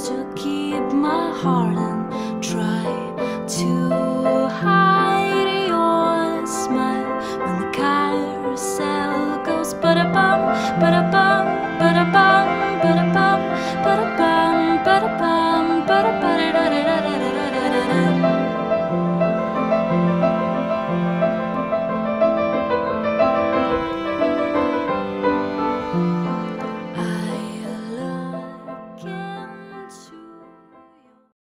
to keep my heart and try to